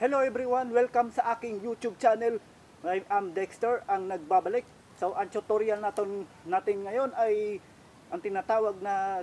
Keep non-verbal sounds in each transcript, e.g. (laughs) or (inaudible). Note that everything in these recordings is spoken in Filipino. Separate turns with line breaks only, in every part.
Hello everyone, welcome sa aking YouTube channel. I am Dexter, ang nagbabalik. So ang tutorial natin, natin ngayon ay ang tinatawag na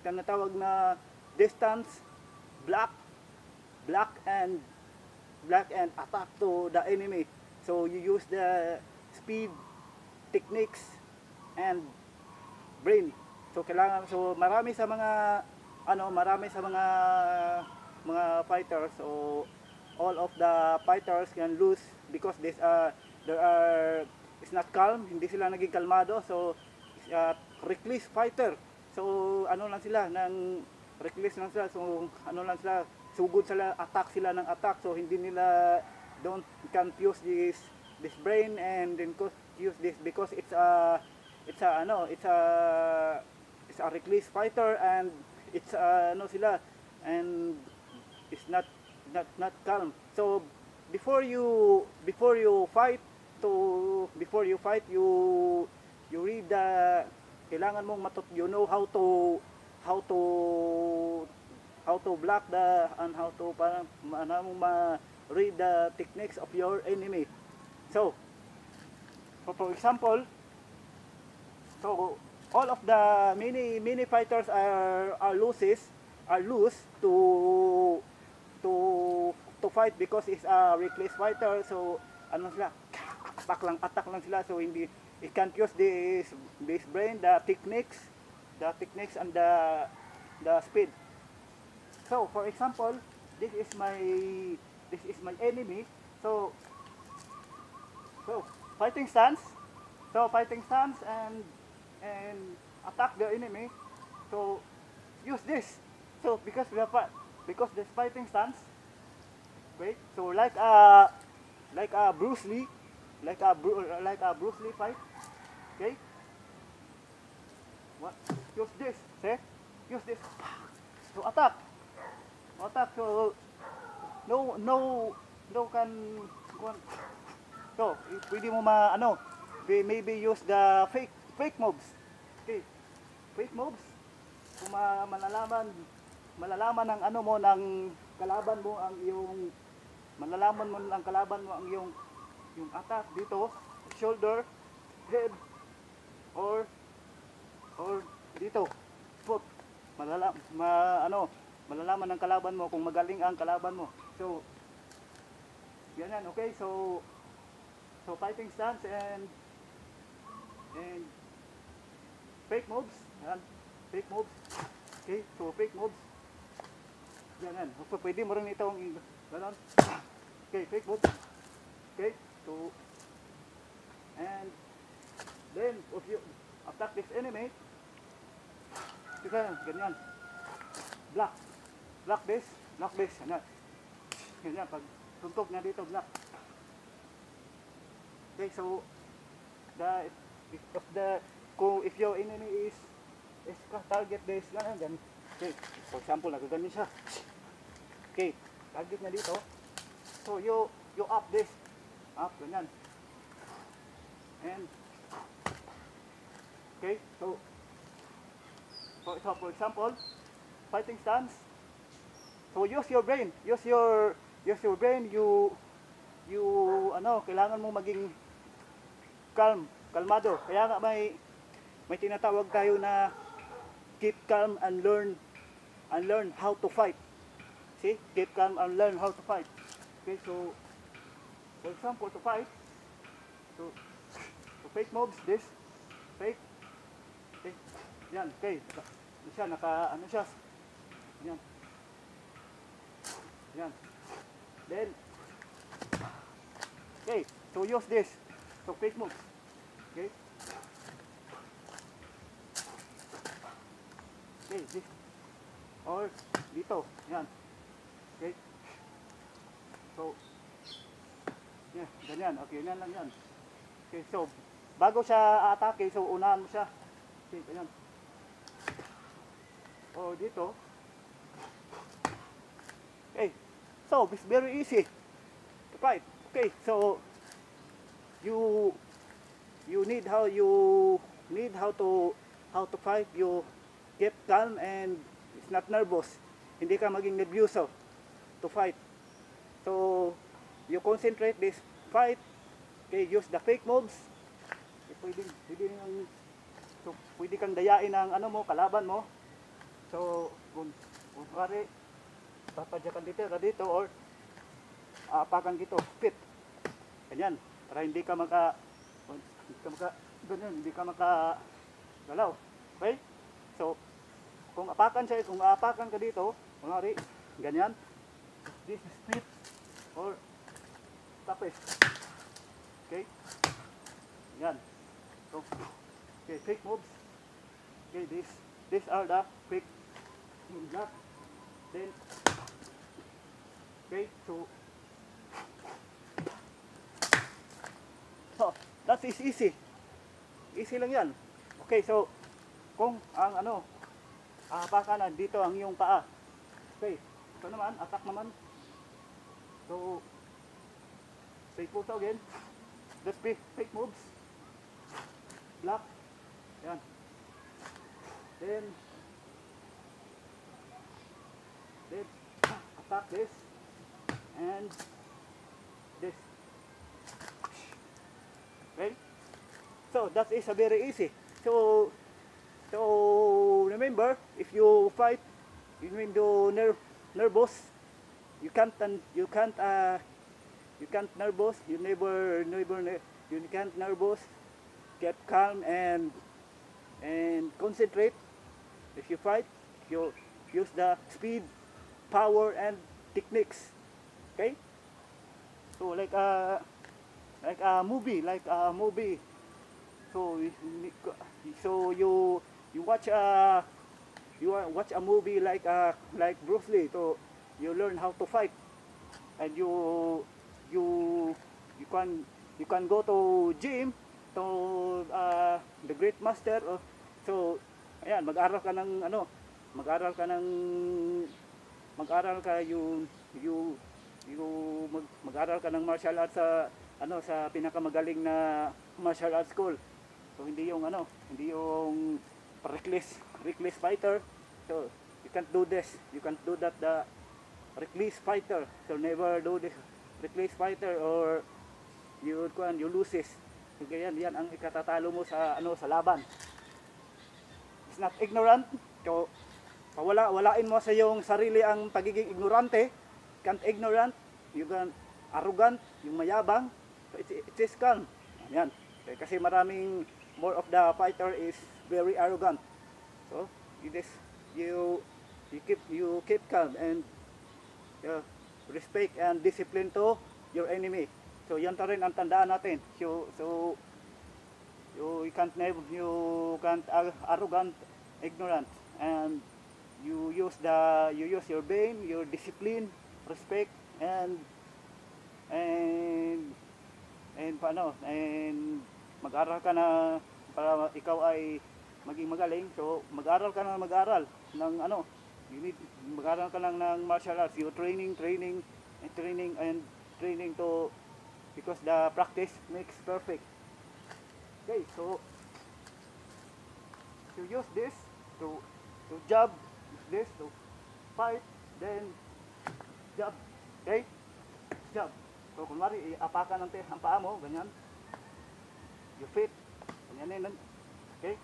tinatawag na distance block block and block and attack to the enemy. So you use the speed techniques and brain. So kailangan so marami sa mga ano, marami sa mga mga fighters so all of the fighters can lose because this uh there are it's not calm, hindi sila naging kalmado. So uh, reckless fighter. So ano lang sila ng reckless lang sila. So ano lang sila sugod sila, attack sila ng attack. So hindi nila don't confuse this this brain and then use this because it's a it's a ano, it's a it's a reckless fighter and it's uh, ano sila and it's not not not calm. So before you before you fight to before you fight you you read the kailangan mong matut you know how to how to how to block the and how to parang ano ma read the techniques of your enemy. So for, for example so all of the many many fighters are are loses are lose to to to fight because it's a reckless fighter. So ano sila attack lang attack lang sila. So hindi it can't use this this brain the techniques the techniques and the the speed. So for example this is my this is my enemy. So so fighting stance. So fighting stance and and attack the enemy. So use this. So because we fi- because this fighting stance right so like a like a Bruce Lee like a Bru- like a Bruce Lee fight okay? What? Use this see? Use this. So attack. Attack so no no no can so pwede mo ma ano may- maybe use the fake fake moves okay? Fake moves kung ma- malalaman malalaman ng ano mo ng kalaban mo ang iyong malalaman mo ng kalaban mo ang iyong yung attack dito shoulder head or or dito foot. Malala ma, ano malalaman ng kalaban mo kung magaling ang kalaban mo. So yan yan okay? So so fighting stance and and fake moves yan fake moves. Okay? So fake moves yan yan pwede mo rin itong ganon okay fake moves okay so and then if you attack this enemy Tika, ganyan. Block. Block this. Block this. Ganyan. Ganyan. Pag tuntok na dito, block. Okay, so, the, if the, kung, if your enemy is, is target this, ganyan, ganyan. Okay, for example, nagaganyan siya. Okay, target na dito. So, you, you up this. Up, ganyan. And, okay, so, for, so for example, fighting stance. So use your brain. Use your use your brain. You you ano, kailangan mo maging calm, kalmado. Kaya nga may may tinatawag tayo na keep calm and learn and learn how to fight. See? Keep calm and learn how to fight. Okay, so for example, to fight, so, so fake moves, this, fake, okay, yan, okay. Ano siya, naka, ano siya. Yan. Yan. Then, okay, so use this. So quick moves. Okay. Okay, this. Or, dito. Yan. Okay. So, yan, ganyan. Okay, yan lang yan. Okay, so, bago siya atake, so unahan mo siya. Okay, ganyan. O dito. Okay. So, it's very easy to fight. Okay, so you you need how you need how to how to fight. You get calm and it's not nervous. Hindi ka maging nervyoso to fight. So, you concentrate this fight. Okay, use the fake moves. Okay, pwede, pwede nang, so, pwede kang dayain ng ano mo, kalaban mo. So, kung, kung pare, papadyakan dito, dito, or aapakan dito, fit. Ganyan, para hindi ka maka, hindi ka maka, ganyan, hindi ka maka, galaw. Okay? So, kung apakan siya, kung aapakan ka dito, kunwari, ganyan, this is fit, or tapis. Okay? Yan. So, okay, fake moves. Okay, this, these are the in black. Then, okay, so, so, that is easy. Easy lang yan. Okay, so, kung ang ano, apakan na dito ang iyong paa. Okay, ito naman, attack naman. So, straight moves again. Just fake, fake moves. Block. Yan. Then, then, attack this. And, this. Okay? So, that is a very easy. So, so, remember, if you fight, you mean you ner nervous, you can't, and you can't, uh, you can't nervous, you never, never, you can't nervous, get calm and, and concentrate. If you fight, you use the speed, power, and techniques. Okay? So like a, like a movie, like a movie. So, so you, you watch a, you wa- watch a movie like uh, like Bruce Lee. So you learn how to fight, and you you you can you can go to gym to uh, the great master. Uh, so ayan, mag-aral ka ng ano, mag-aral ka ng mag-aral ka yung you you mag, mag-aral ka ng martial arts sa ano sa pinakamagaling na martial arts school. So hindi yung ano, hindi yung reckless reckless fighter. So you can't do this. You can't do that the reckless fighter. So never do this reckless fighter or you kuan you loses. So ganyan, yan ang ikatatalo mo sa ano sa laban. It's not ignorant. So pawala walain mo sa iyong sarili ang pagiging ignorante. Can't ignorant. You can arrogant, yung mayabang. So it, it is calm. Yan. Eh, Kasi maraming more of the fighter is very arrogant. So, you just you you keep you keep calm and uh, respect and discipline to your enemy. So, yan ta rin ang tandaan natin. So, so you, can't never you can't ar- arrogant, ignorant and you use the you use your brain, your discipline, respect and and and paano and mag-aral ka na para ikaw ay maging magaling. So mag-aral ka na mag-aral ng ano you need mag-aral ka lang ng martial arts. You training training and training and training to because the practice makes perfect. Okay so you use this to to jab this to fight then jab. Okay? Jab. So kunwari iapakan ng ang paa mo ganyan. You fit ganyan yun okay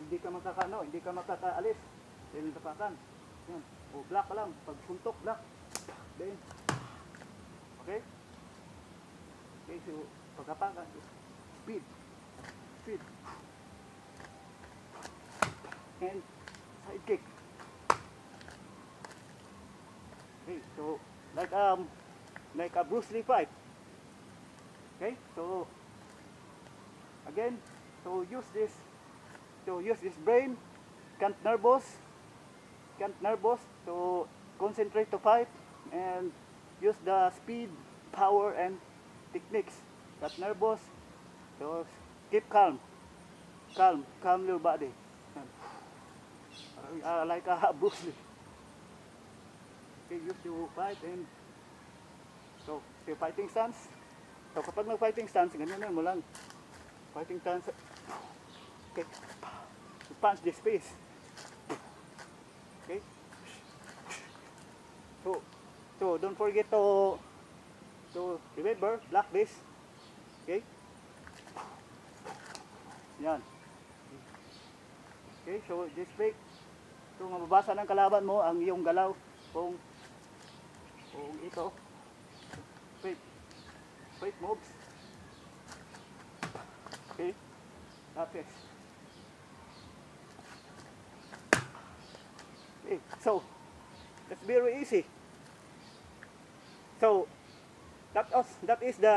hindi ka makakano hindi ka makakaalis. Then tapakan. Yan. O black lang. Pag suntok black. Then okay? Okay so pagkapakan speed. Speed. And side kick. Okay so like um like a Bruce Lee fight. Okay so again so use this to use this brain can't nervous can't nervous to concentrate to fight and use the speed power and techniques. Got nervous so keep calm. Calm calm your body. Uh, (laughs) like a Bruce Lee okay use fight and so yung fighting stance. So kapag nag fighting stance ganyan mo lang fighting stance. Okay punch the space okay so so So don't forget to to remember block this. Okay? Yan. Okay, so this break. Kung mababasa ng kalaban mo ang iyong galaw kung kung ito. Wait. Wait moves. Okay. Tapos. So that's very easy. So that is that is the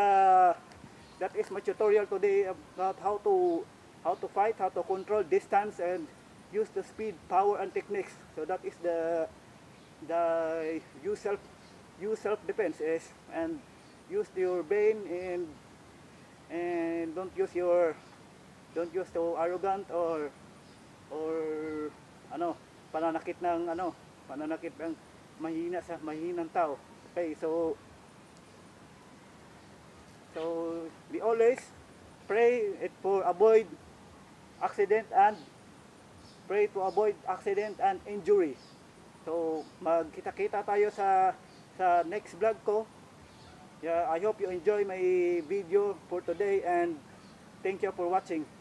that is my tutorial today about how to how to fight, how to control distance and use the speed, power and techniques. So that is the the use self use self defense is and use your brain and and don't use your don't use to arrogant or or ano pananakit ng ano pananakit ng mahina sa mahinang tao. Okay, so so we always pray it for avoid accident and pray to avoid accident and injury. So magkita-kita tayo sa sa next vlog ko. Yeah, I hope you enjoy my video for today and thank you for watching.